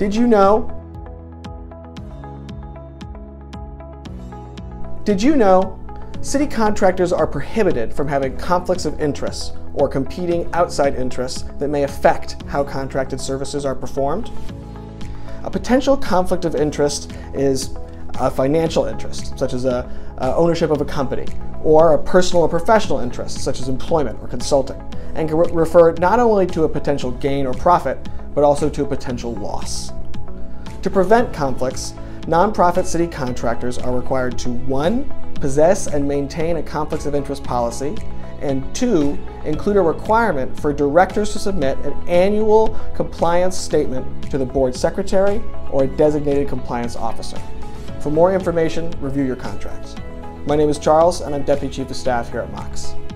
Did you know? Did you know city contractors are prohibited from having conflicts of interest or competing outside interests that may affect how contracted services are performed? A potential conflict of interest is a financial interest, such as a, a ownership of a company, or a personal or professional interest, such as employment or consulting, and can re refer not only to a potential gain or profit, but also to a potential loss. To prevent conflicts, nonprofit city contractors are required to 1. possess and maintain a conflicts of interest policy, and 2. include a requirement for directors to submit an annual compliance statement to the board secretary or a designated compliance officer. For more information, review your contracts. My name is Charles, and I'm Deputy Chief of Staff here at MOCS.